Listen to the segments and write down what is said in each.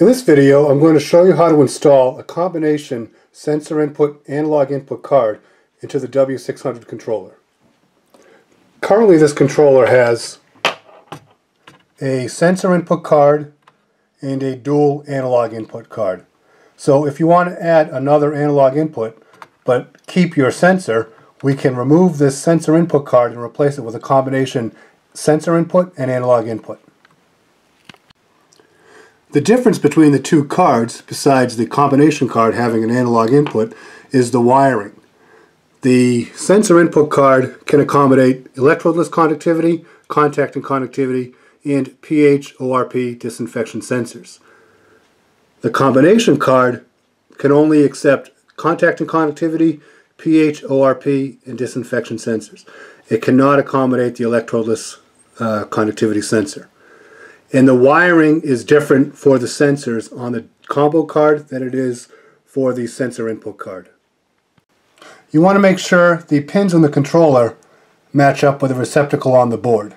In this video, I'm going to show you how to install a combination sensor input analog input card into the W600 controller. Currently this controller has a sensor input card and a dual analog input card. So if you want to add another analog input but keep your sensor, we can remove this sensor input card and replace it with a combination sensor input and analog input. The difference between the two cards, besides the combination card having an analog input, is the wiring. The sensor input card can accommodate electrodeless conductivity, contacting conductivity, and pH ORP disinfection sensors. The combination card can only accept contacting conductivity, pH ORP, and disinfection sensors. It cannot accommodate the electrodeless uh, conductivity sensor. And the wiring is different for the sensors on the combo card than it is for the sensor input card. You want to make sure the pins on the controller match up with the receptacle on the board.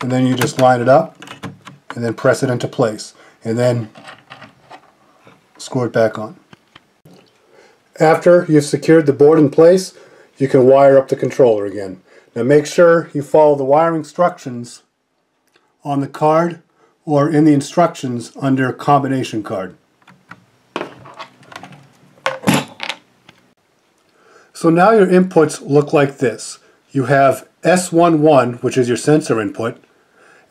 And then you just line it up and then press it into place and then screw it back on. After you've secured the board in place, you can wire up the controller again. Now make sure you follow the wiring instructions on the card or in the instructions under combination card. So now your inputs look like this. You have S11, which is your sensor input,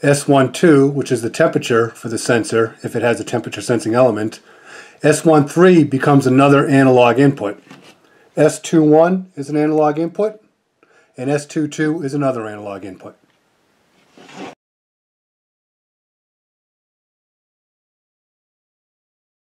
S12, which is the temperature for the sensor, if it has a temperature sensing element. S13 becomes another analog input. S21 is an analog input, and S22 is another analog input.